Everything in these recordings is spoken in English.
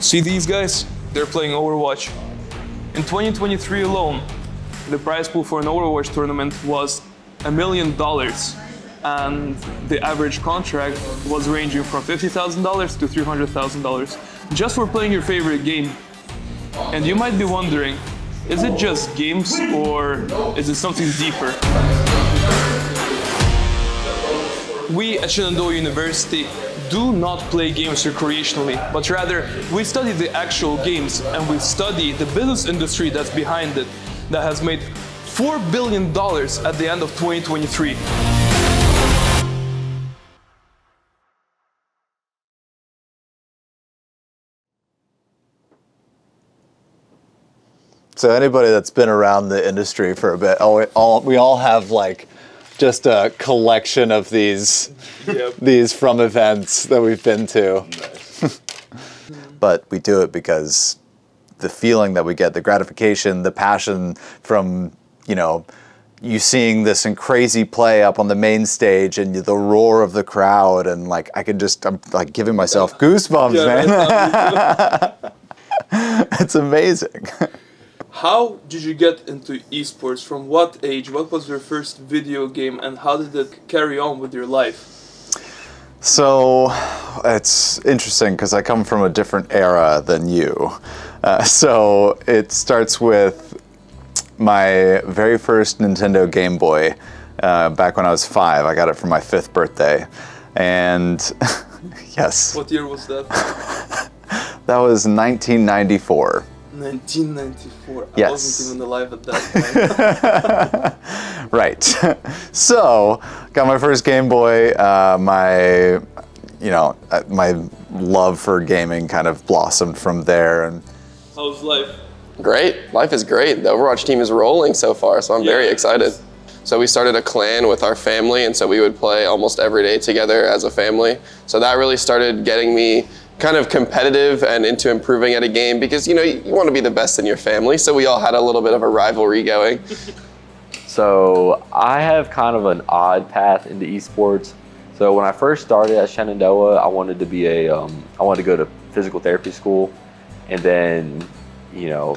See these guys? They're playing Overwatch. In 2023 alone, the prize pool for an Overwatch tournament was a million dollars, and the average contract was ranging from $50,000 to $300,000 just for playing your favorite game. And you might be wondering, is it just games or is it something deeper? We at Shenandoah University do not play games recreationally, but rather we study the actual games and we study the business industry that's behind it that has made $4 billion at the end of 2023. So anybody that's been around the industry for a bit, all, all we all have like just a collection of these Yep. these from events that we've been to. but we do it because the feeling that we get, the gratification, the passion from, you know, you seeing this and crazy play up on the main stage and the roar of the crowd and like I could just I'm like giving myself goosebumps, Yeah, man. it's amazing. How did you get into esports? From what age? What was your first video game and how did it carry on with your life? So it's interesting because I come from a different era than you. Uh, so it starts with my very first Nintendo Game Boy uh, back when I was five. I got it for my fifth birthday. And yes, What year was that? that was 1994. 1994. I Yes. wasn't even alive at that time. right. so, got my first Game Boy. Uh, my, you know, uh, my love for gaming kind of blossomed from there, and How's life? Great. Life is great. The Overwatch team is rolling so far, so I'm very excited. So we started a clan with our family, and so we would play almost every day together as a family. So that really started getting me kind of competitive and into improving at a game because you know you, you want to be the best in your family. So we all had a little bit of a rivalry going. So I have kind of an odd path into esports. So when I first started at Shenandoah, I wanted to be a, um, I wanted to go to physical therapy school, and then, you know,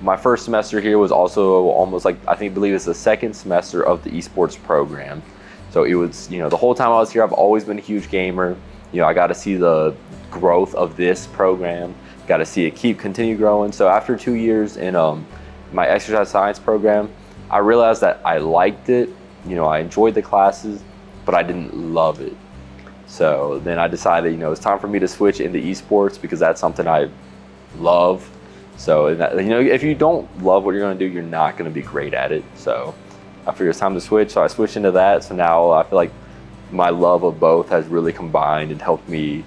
my first semester here was also almost like I think believe it's the second semester of the esports program. So it was, you know, the whole time I was here, I've always been a huge gamer. You know, I got to see the growth of this program, got to see it keep continue growing. So after two years in um, my exercise science program, I realized that I liked it. You know, I enjoyed the classes, but I didn't love it. So then I decided, you know, it's time for me to switch into esports because that's something I love. So, you know, if you don't love what you're going to do, you're not going to be great at it. So I figured it's time to switch. So I switched into that. So now I feel like my love of both has really combined and helped me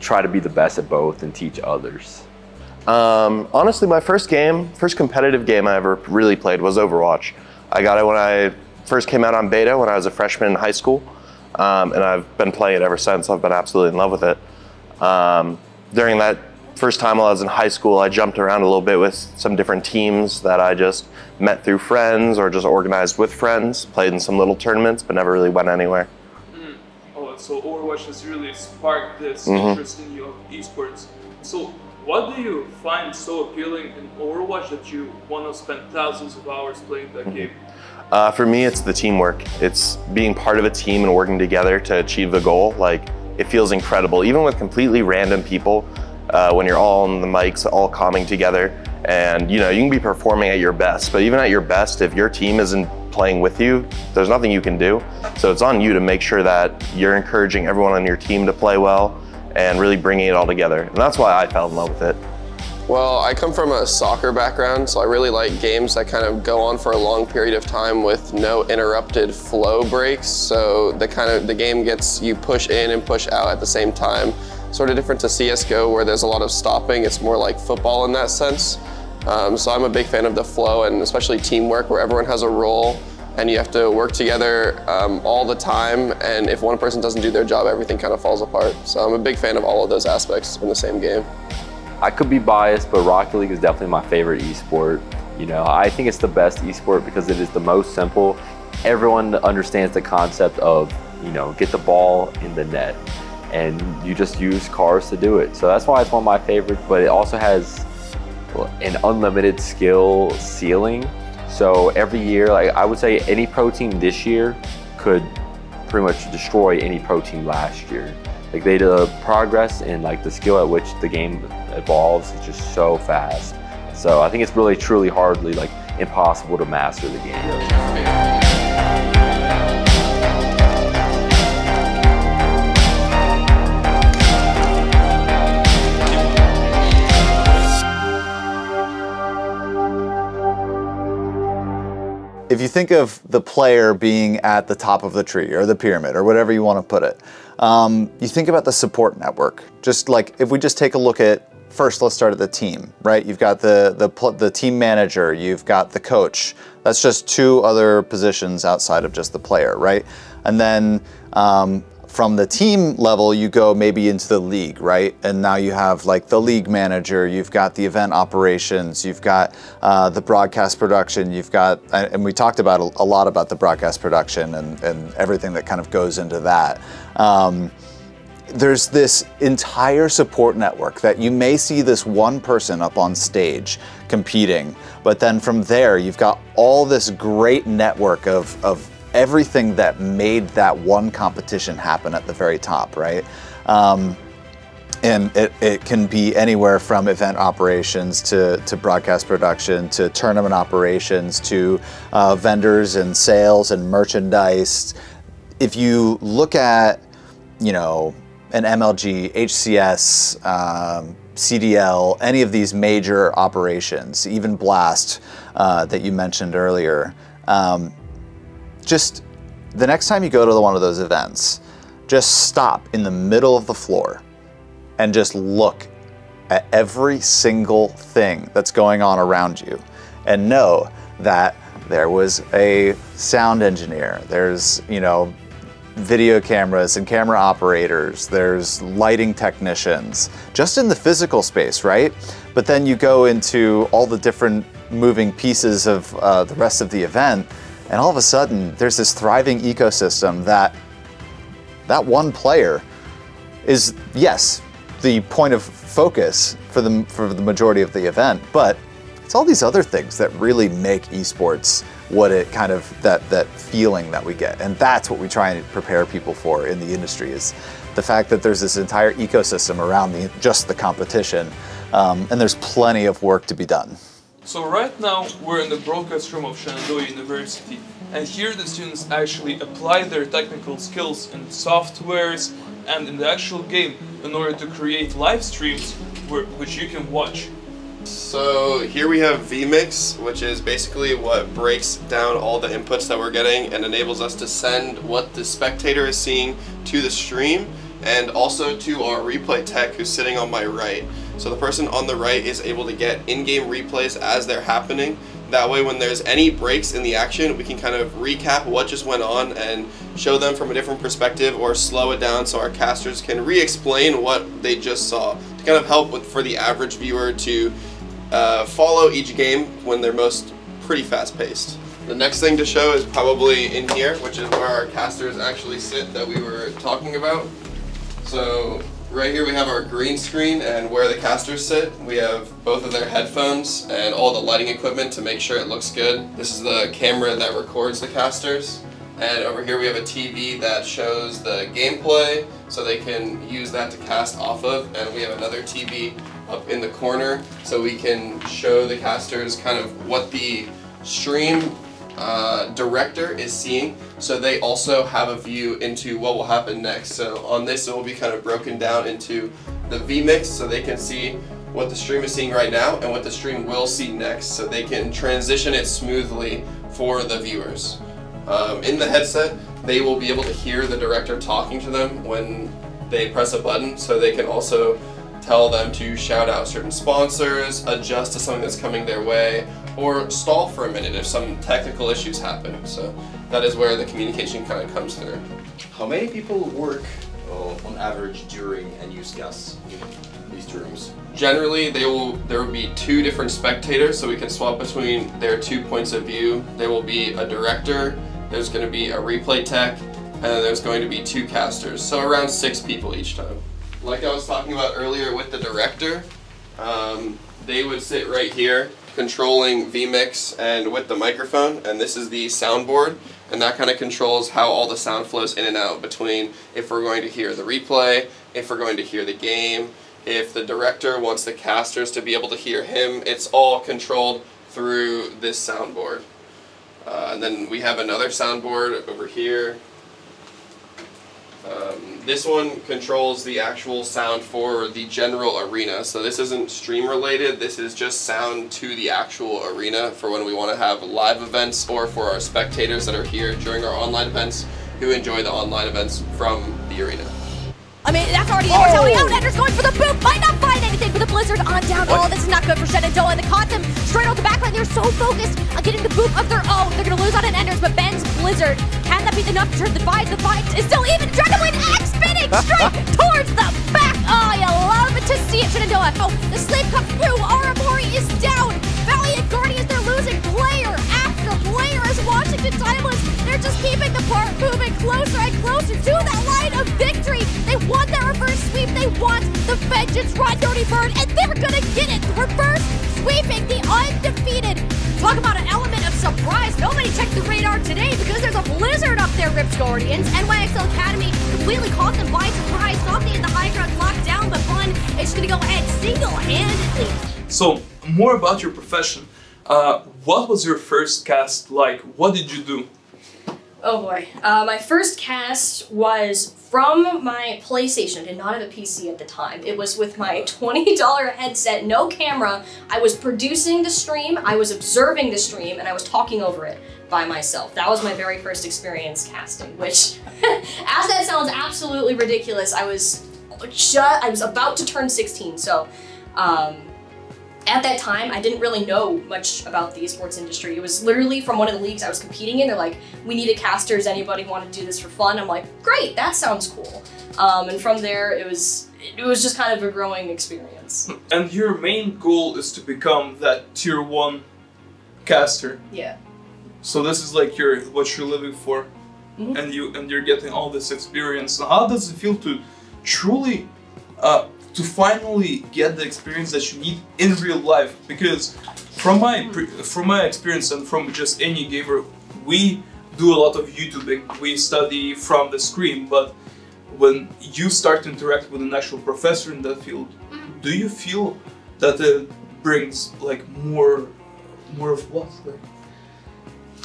try to be the best at both and teach others. Um, honestly, my first game, first competitive game I ever really played was Overwatch. I got it when I first came out on beta when I was a freshman in high school, um, and I've been playing it ever since. I've been absolutely in love with it. Um, during that first time while I was in high school, I jumped around a little bit with some different teams that I just met through friends or just organized with friends. Played in some little tournaments, but never really went anywhere. Oh, so Overwatch has really sparked this Mhm. interest in you of esports. So, what do you find so appealing in Overwatch that you want to spend thousands of hours playing that game? Uh, for me, it's the teamwork. It's being part of a team and working together to achieve the goal. Like, it feels incredible, even with completely random people. Uh, when you're all on the mics, all calming together, and you know you can be performing at your best. But even at your best, if your team isn't playing with you, there's nothing you can do. So it's on you to make sure that you're encouraging everyone on your team to play well and really bringing it all together. And that's why I fell in love with it. Well, I come from a soccer background, so I really like games that kind of go on for a long period of time with no interrupted flow breaks. So the kind of the game gets you push in and push out at the same time. Sort of different to CS:GO where there's a lot of stopping. It's more like football in that sense. Um, so I'm a big fan of the flow and especially teamwork where everyone has a role and you have to work together um, all the time. And if one person doesn't do their job, everything kind of falls apart. So I'm a big fan of all of those aspects in the same game. I could be biased, but Rocket League is definitely my favorite esport. You know, I think it's the best esport because it is the most simple. Everyone understands the concept of, you know, get the ball in the net. And you just use cars to do it. So that's why it's one of my favorites. But it also has an unlimited skill ceiling. So every year, like I would say, any pro team this year could pretty much destroy any pro team last year. Like they the progress and like the skill at which the game evolves is just so fast. So I think it's really truly hardly like impossible to master the game. If you think of the player being at the top of the tree or the pyramid or whatever you want to put it, um, you think about the support network. Just like if we just take a look at first, let's start at the team, right? You've got the the the team manager, you've got the coach. That's just two other positions outside of just the player, right? And then um, from the team level, you go maybe into the league, right? And now you have like the league manager, you've got the event operations, you've got uh, the broadcast production, you've got, and we talked about a, lot about the broadcast production and, and everything that kind of goes into that. Um, there's this entire support network that you may see this one person up on stage competing, but then from there, you've got all this great network of, of everything that made that one competition happen at the very top, right? Um, and it, it can be anywhere from event operations to, to broadcast production to tournament operations to uh, vendors and sales and merchandise. If you look at, you know, an MLG, HCS, um, CDL, any of these major operations, even Blast uh, that you mentioned earlier, um, just the next time you go to one of those events, just stop in the middle of the floor and just look at every single thing that's going on around you and know that there was a sound engineer, there's, you know, video cameras and camera operators, there's lighting technicians, just in the physical space, right? But then you go into all the different moving pieces of uh, the rest of the event and all of a sudden, there's this thriving ecosystem that that one player is, yes, the point of focus for the, for the majority of the event, but it's all these other things that really make esports what it kind of, that, that feeling that we get. And that's what we try and prepare people for in the industry is the fact that there's this entire ecosystem around the, just the competition. Um, and there's plenty of work to be done. So right now we're in the broadcast room of Shenandoah University and here the students actually apply their technical skills in softwares and in the actual game in order to create live streams where, which you can watch. So here we have vMix, which is basically what breaks down all the inputs that we're getting and enables us to send what the spectator is seeing to the stream and also to our replay tech who's sitting on my right. So the person on the right is able to get in-game replays as they're happening. That way when there's any breaks in the action, we can kind of recap what just went on and show them from a different perspective or slow it down so our casters can re-explain what they just saw to kind of help with for the average viewer to uh, follow each game when they're most pretty fast-paced. The next thing to show is probably in here, which is where our casters actually sit that we were talking about. So Right here we have our green screen and where the casters sit. We have both of their headphones and all the lighting equipment to make sure it looks good. This is the camera that records the casters. And over here we have a TV that shows the gameplay so they can use that to cast off of. And we have another TV up in the corner so we can show the casters kind of what the stream uh, director is seeing. So they also have a view into what will happen next. So on this it will be kind of broken down into the vmix so they can see what the stream is seeing right now and what the stream will see next. So they can transition it smoothly for the viewers. Um, in the headset they will be able to hear the director talking to them when they press a button. So they can also tell them to shout out certain sponsors, adjust to something that's coming their way, or stall for a minute if some technical issues happen. So that is where the communication kind of comes through. How many people work uh, on average during and use gas in these rooms? Generally, they will. there will be two different spectators, so we can swap between their two points of view. There will be a director, there's going to be a replay tech, and then there's going to be two casters, so around six people each time. Like I was talking about earlier with the director, um, they would sit right here controlling vMix and with the microphone, and this is the soundboard, and that kind of controls how all the sound flows in and out between if we're going to hear the replay, if we're going to hear the game, if the director wants the casters to be able to hear him, it's all controlled through this soundboard. Uh, and then we have another soundboard over here um, this one controls the actual sound for the general arena. So this isn't stream related, this is just sound to the actual arena for when we want to have live events or for our spectators that are here during our online events who enjoy the online events from the arena. I mean, that's already immortality oh. out. Ender's going for the boot. Might not find anything for the Blizzard on down. What? Oh, this is not good for Shenandoah. And they caught them straight off the backline. They're so focused on getting the boot of their own. They're going to lose on an Enders, but Ben's Blizzard, can that be enough to turn the fight? The fight is still even. Dragonblade X spinning straight towards the back. Oh, you love it to see it, Shenandoah. Oh, the slave comes through. Aramori is down. Valiant Guardians, they're losing player after player as Washington Timeless. They're just keeping the part moving closer and closer to that line of victory. They want that reverse sweep. They want the Vengeance Run Dirty Bird, and they're gonna get it. Reverse sweeping the undefeated. Talk about an element of surprise. Nobody checked the radar today because there's a blizzard up there, Rips Guardians. NYXL Academy completely caught them by surprise. Thought they had the high ground locked down, but Fun is gonna go ahead single-handedly. So, more about your profession. Uh, what was your first cast like? What did you do? Oh boy. Uh, my first cast was from my PlayStation. I did not have a PC at the time. It was with my $20 headset, no camera. I was producing the stream, I was observing the stream, and I was talking over it by myself. That was my very first experience casting, which, as that sounds absolutely ridiculous, I was just, I was about to turn 16, so um, at that time, I didn't really know much about the esports industry. It was literally from one of the leagues I was competing in. They're like, we need a caster. Does anybody want to do this for fun? I'm like, great, that sounds cool. Um, and from there, it was it was just kind of a growing experience. And your main goal is to become that tier one caster. Yeah. So this is like your what you're living for, mm -hmm. and you and you're getting all this experience. Now, how does it feel to truly uh, to finally get the experience that you need in real life because from my from my experience and from just any gamer we do a lot of youtubing we study from the screen but when you start to interact with an actual professor in that field mm-hmm. do you feel that it brings like more more of what like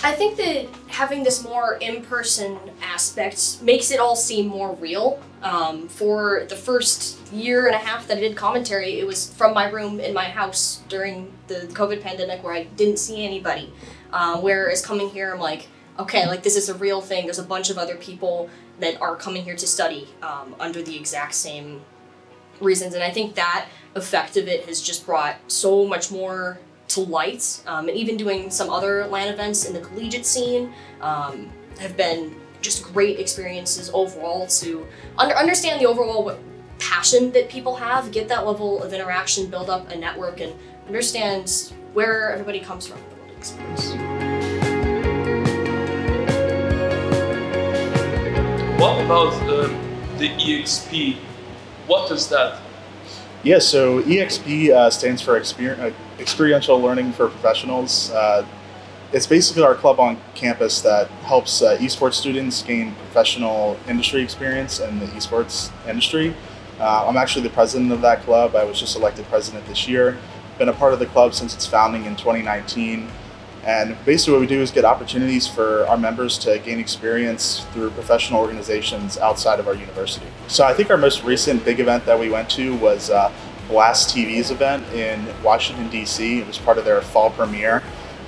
I think that having this more in-person aspect makes it all seem more real. Um, for the first year and a half that I did commentary, it was from my room in my house during the COVID pandemic where I didn't see anybody. Um, whereas coming here, I'm like, okay, like this is a real thing. There's a bunch of other people that are coming here to study um, under the exact same reasons. And I think that effect of it has just brought so much more to light, um, and even doing some other LAN events in the collegiate scene um, have been just great experiences overall to under understand the overall passion that people have, get that level of interaction, build up a network, and understand where everybody comes from in the world of sports. What about the, the EXP? What is that? Yeah, so EXP uh, stands for Exper uh, Experiential Learning for Professionals. Uh, it's basically our club on campus that helps uh, esports students gain professional industry experience in the esports industry. Uh, I'm actually the president of that club. I was just elected president this year. Been a part of the club since its founding in 2019. And basically, what we do is get opportunities for our members to gain experience through professional organizations outside of our university. So, I think our most recent big event that we went to was uh, Blast TV's event in Washington, D.C. It was part of their fall premiere.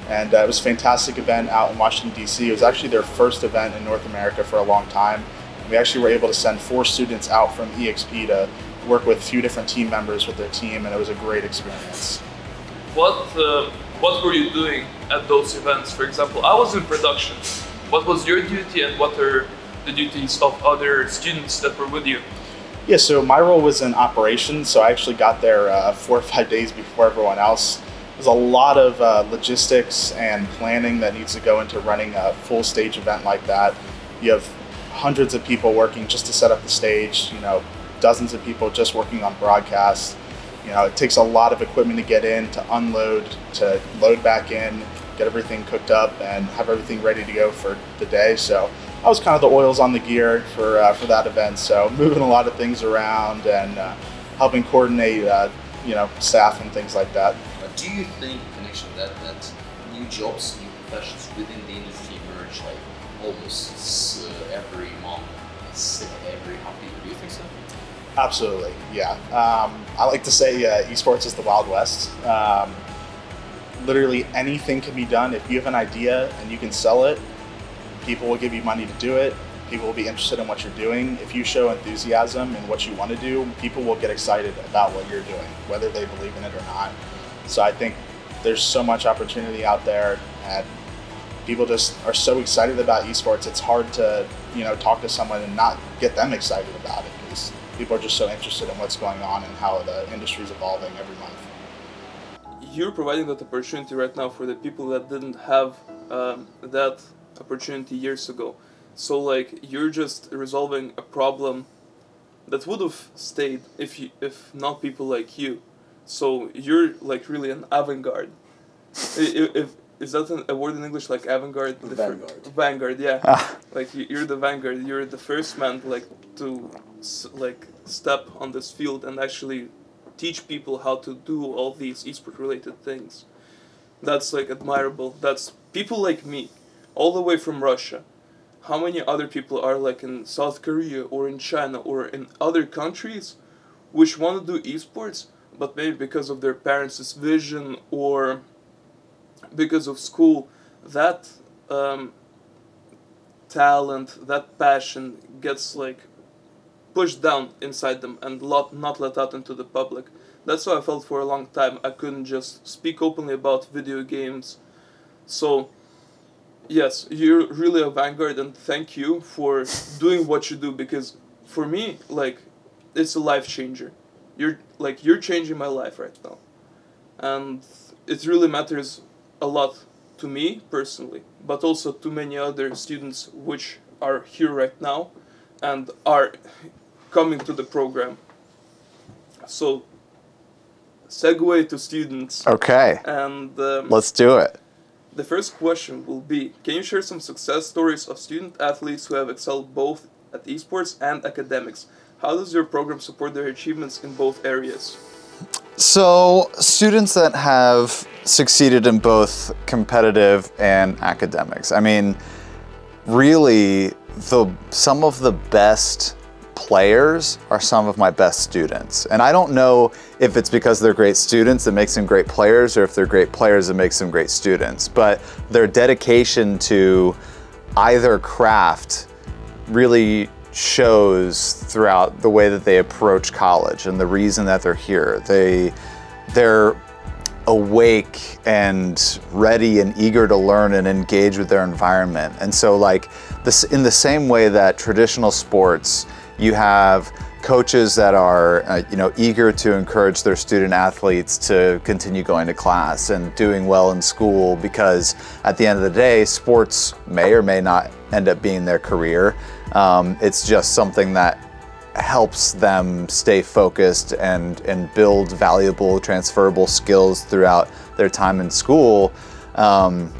And uh, it was a fantastic event out in Washington, D.C. It was actually their first event in North America for a long time. We actually were able to send four students out from EXP to work with a few different team members with their team, and it was a great experience. What uh, what were you doing at those events? For example, I was in production. What was your duty, and what are the duties of other students that were with you? Yeah, so my role was in operations, so I actually got there uh, four or five days before everyone else. There's a lot of uh, logistics and planning that needs to go into running a full stage event like that. You have hundreds of people working just to set up the stage. You know, dozens of people just working on broadcast. You know, it takes a lot of equipment to get in, to unload, to load back in, get everything cooked up, and have everything ready to go for the day. So I was kind of the oils on the gear for uh, for that event. So moving a lot of things around and uh, helping coordinate, uh, you know, staff and things like that. But do you think, connection, that that new jobs, new professions within the industry emerge like almost uh, every month, every happy? Do you think so? Absolutely, yeah. Um, I like to say uh, esports is the Wild West. Um, literally anything can be done if you have an idea and you can sell it. People will give you money to do it. People will be interested in what you're doing. If you show enthusiasm in what you want to do, people will get excited about what you're doing, whether they believe in it or not. So I think there's so much opportunity out there, and people just are so excited about esports. It's hard to you know talk to someone and not get them excited about it because people are just so interested in what's going on and how the industry is evolving every month. You're providing that opportunity right now for the people that didn't have um, that opportunity years ago. So like you're just resolving a problem that would have stayed if you if not people like you. So you're like really an avant-garde. if, if is that an, a word in English like avant-garde? The fir- Vanguard. vanguard, yeah. Ah. Like you- you're the vanguard. You're the first man like to like step on this field and actually teach people how to do all these esport related things. That's like admirable. That's people like me, all the way from Russia. How many other people are like in South Korea or in China or in other countries which want to do esports, but maybe because of their parents' vision or because of school, that um, talent, that passion gets like pushed down inside them and lot, not let out into the public. That's how I felt for a long time. I couldn't just speak openly about video games. So, yes, you're really a vanguard, and thank you for doing what you do because for me, like, it's a life changer. You're like you're changing my life right now, and it really matters a lot to me personally, but also to many other students which are here right now and are coming to the program. So, segue to students, Okay, and um, let's do it. The first question will be Can you share some success stories of student athletes who have excelled both at esports and academics? How does your program support their achievements in both areas? So, students that have succeeded in both competitive and academics. I mean, really, the some of the best players are some of my best students. And I don't know if it's because they're great students that makes them great players or if they're great players that makes them great students, but their dedication to either craft really shows throughout the way that they approach college and the reason that they're here. They they're awake and ready and eager to learn and engage with their environment. And so like this in the same way that traditional sports you have coaches that are uh, you know eager to encourage their student athletes to continue going to class and doing well in school because at the end of the day sports may or may not end up being their career. Um, it's just something that helps them stay focused and and build valuable transferable skills throughout their time in school. Um,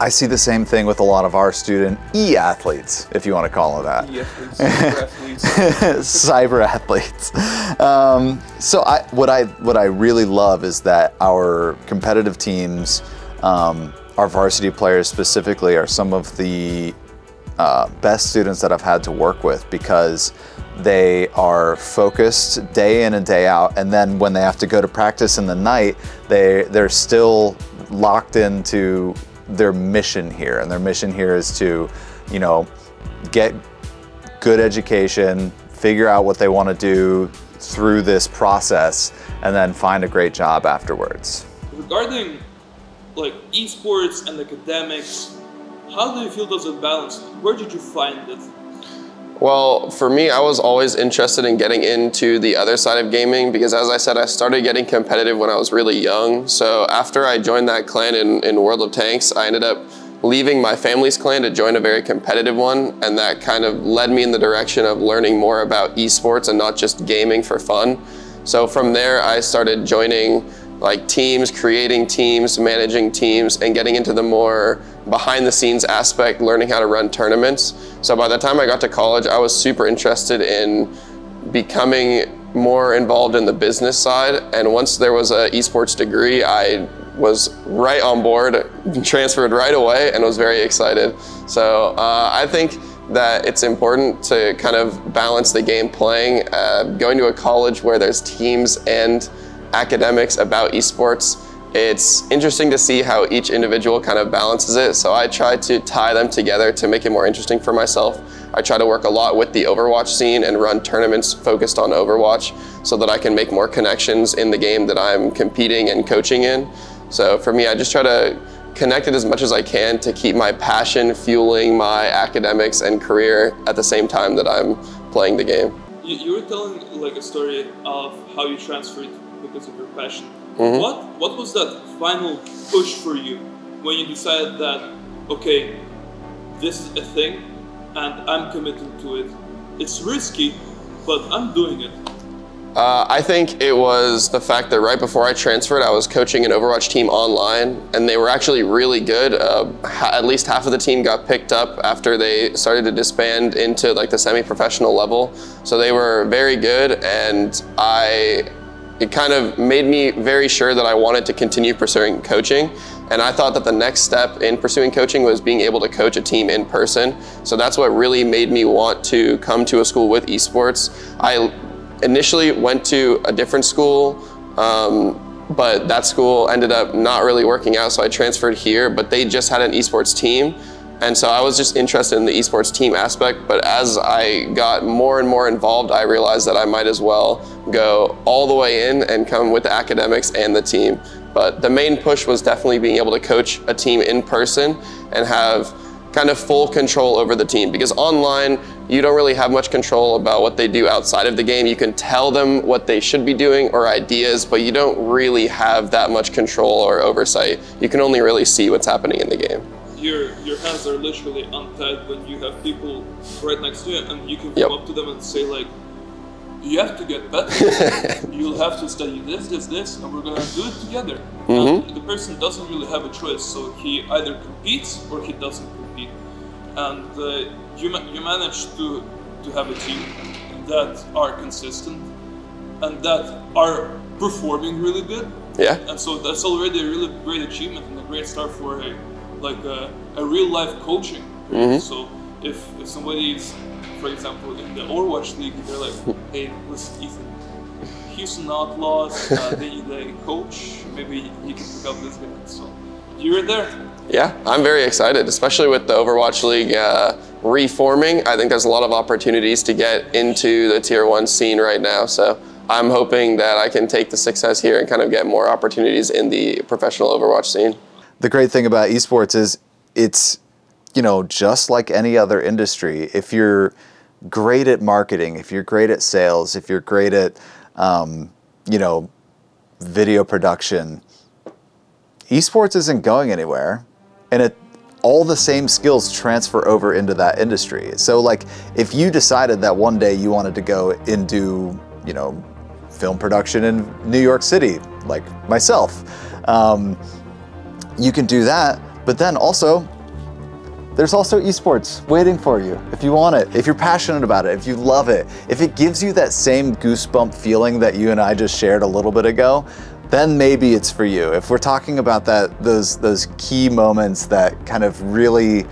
I see the same thing with a lot of our student e athletes, if you want to call them that athletes, cyber athletes. Um, so I, what I what I really love is that our competitive teams, um, our varsity players specifically, are some of the uh, best students that I've had to work with because they are focused day in and day out, and then when they have to go to practice in the night, they they're still locked into their mission here, and their mission here is to, you know, get good education, figure out what they want to do through this process, and then find a great job afterwards. Regarding like esports and academics, how do you feel those are balanced? Where did you find it? Well, for me, I was always interested in getting into the other side of gaming because, as I said, I started getting competitive when I was really young. So after I joined that clan in, in World of Tanks, I ended up leaving my family's clan to join a very competitive one, and that kind of led me in the direction of learning more about esports and not just gaming for fun. So from there, I started joining like teams, creating teams, managing teams, and getting into the more behind the scenes aspect, learning how to run tournaments. So by the time I got to college, I was super interested in becoming more involved in the business side. And once there was an esports degree, I was right on board, transferred right away, and was very excited. So uh, I think that it's important to kind of balance the game playing. Uh, going to a college where there's teams and academics about esports, it's interesting to see how each individual kind of balances it. So I try to tie them together to make it more interesting for myself. I try to work a lot with the Overwatch scene and run tournaments focused on Overwatch so that I can make more connections in the game that I'm competing and coaching in. So for me, I just try to connect it as much as I can to keep my passion fueling my academics and career at the same time that I'm playing the game. You, you were telling like a story of how you transferred because of your passion. Mhm. What what was that final push for you when you decided that okay, this is a thing and I'm committing to it. It's risky, but I'm doing it. Uh, I think it was the fact that right before I transferred, I was coaching an Overwatch team online, and they were actually really good. Uh, at least half of the team got picked up after they started to disband into like the semi-professional level. So they were very good, and I it kind of made me very sure that I wanted to continue pursuing coaching. And I thought that the next step in pursuing coaching was being able to coach a team in person. So that's what really made me want to come to a school with esports. I initially went to a different school, um, but that school ended up not really working out, so I transferred here. But they just had an esports team, and so I was just interested in the esports team aspect. But as I got more and more involved, I realized that I might as well go all the way in and come with the academics and the team. But the main push was definitely being able to coach a team in person and have kind of full control over the team because online you don't really have much control about what they do outside of the game. You can tell them what they should be doing or ideas, but you don't really have that much control or oversight. You can only really see what's happening in the game. Your your hands are literally untied when you have people right next to you and you can come Yep. up to them and say like you have to get better. You'll have to study this, this, this, and we're gonna do it together. And the person doesn't really have a choice, so he either competes or he doesn't compete. And uh, you ma- you manage to to have a team that are consistent and that are performing really good. Yeah. And so that's already a really great achievement and a great start for a like a, a real life coaching. So if if somebody is, for example, in the Overwatch League, they're like, hey, listen, Ethan, Houston Outlaws, uh, they need a coach. Maybe he can pick up this guy. So you're there. Yeah, I'm very excited, especially with the Overwatch League uh, reforming. I think there's a lot of opportunities to get into the Tier 1 scene right now. So I'm hoping that I can take the success here and kind of get more opportunities in the professional Overwatch scene. the great thing about esports is it's you know just like any other industry if you're great at marketing if you're great at sales if you're great at um, you know video production esports isn't going anywhere and it all the same skills transfer over into that industry. So like if you decided that one day you wanted to go into you know film production in new york city like myself um, you can do that, but then also there's also esports waiting for you if you want it, if you're passionate about it, if you love it, if it gives you that same goosebump feeling that you and I just shared a little bit ago, then maybe it's for you. If we're talking about that those those key moments that kind of really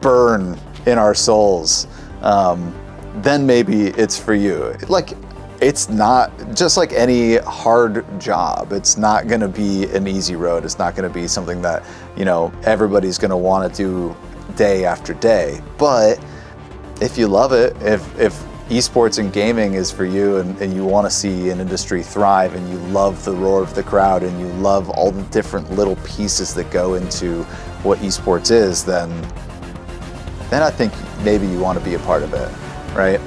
burn in our souls, um, then maybe it's for you. Like it's not just like any hard job. It's not going to be an easy road. It's not going to be something that, you know, everybody's going to want to do day after day. But if you love it, if if esports and gaming is for you and, and you want to see an industry thrive and you love the roar of the crowd and you love all the different little pieces that go into what esports is, then then I think maybe you want to be a part of it, right?